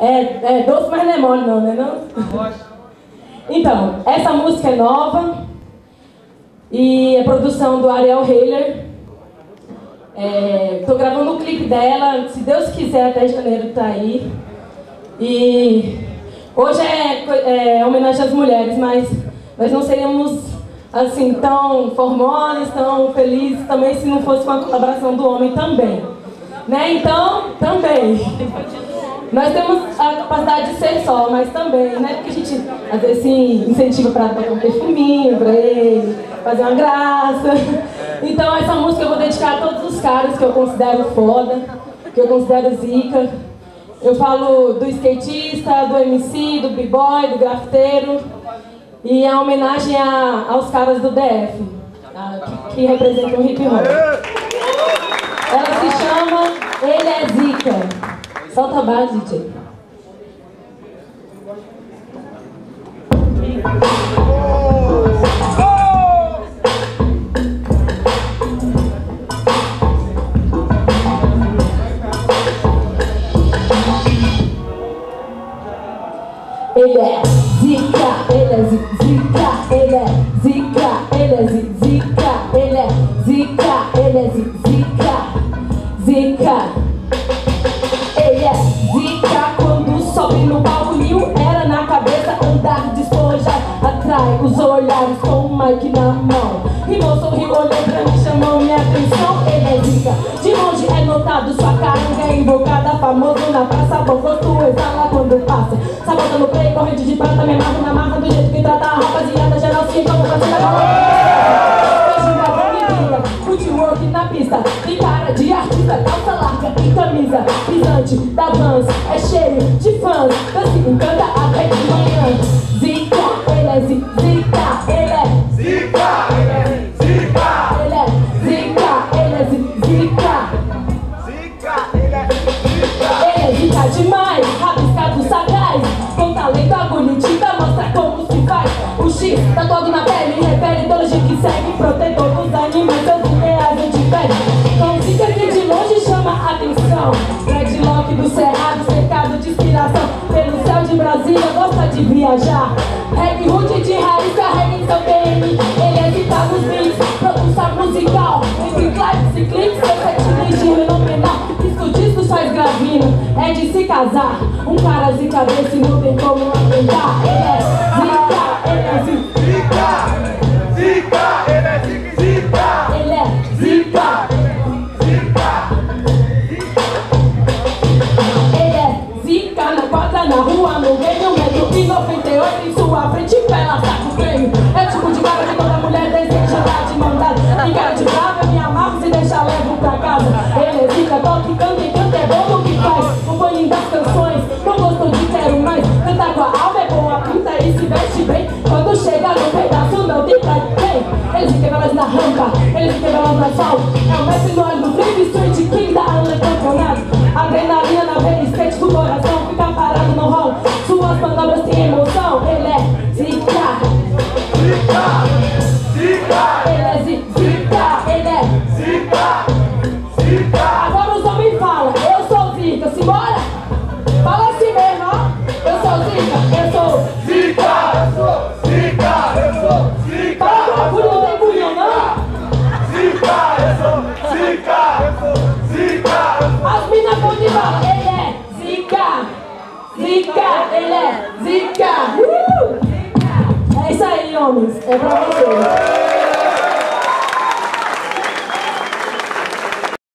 É, é doce, mas não é mole não, né não? Então, essa música é nova e é produção do Ariel Heiler. Estou é, gravando o clipe dela, se Deus quiser até janeiro tá aí. E hoje é, é homenagem às mulheres, mas nós não seríamos assim tão formosas, tão felizes também se não fosse com a colaboração do homem também. Né? Então, também. Nós temos a capacidade de ser só, mas também, né? Porque a gente às vezes se incentiva para botar um perfuminho para ele, fazer uma graça. Então essa música eu vou dedicar a todos os caras que eu considero foda, que eu considero zica. Eu falo do skatista, do MC, do b-boy, do grafiteiro. E é uma homenagem a, aos caras do DF, tá? que, que representam o hip hop. Ela se chama Ele é A base, DJ. Ele é zica, ele é zica, ele é zica, ele é zica, ele é zica, ele é zica, zica. Os olhares com o mic na mão. Rimou, sorriu, olhou pra mim, chamou minha atenção. Ele é zica, de longe é notado Sua caranga é invocada, famoso na praça Bom gosto exala quando passa. Sabota no play, corrente de prata Me amarro na marra do jeito que trata a rapaziada e camisa, pisante da Vans É cheio de fãs, dança e encanta até de manhã. Zica, ele é zica demais, rabiscado sagaz. Com talento agonitida mostra como se faz. O X tatuado na pele refere ideologia que segue Protetor dos animais, seus ideais antifere Com atenção Dreadlock do cerrado, cercado de inspiração. Pelo céu de Brasília, gosta de viajar. Reggae rude de raiz, carrega em seu DM Ele é citado os beats, produção musical. Entre clipes e clipes, seu setlist fenomenal. Disco disco faz gravino é de se casar. Um cara zica desse não tem como aguentar. Ele é zica, ele é Zica, na rua, no meio Metro e 98 em sua frente Pela saco prêmio É tipo de cara que toda mulher deseja dar de mandar Tem cara de brava, me amarro se deixa levo pra casa. Ele zica, toca e canta e canta é bom no que faz. Companhia das canções Não gostou de quero mais. Cantar com a alma é boa pinta e se veste bem. Quando chega no pedaço não tem pra quem Eles se quebram na rampa, eles se quebram na sal É o mestre do 天幕。Zica, ele é zica. Uh! É isso aí, homens, é pra vocês.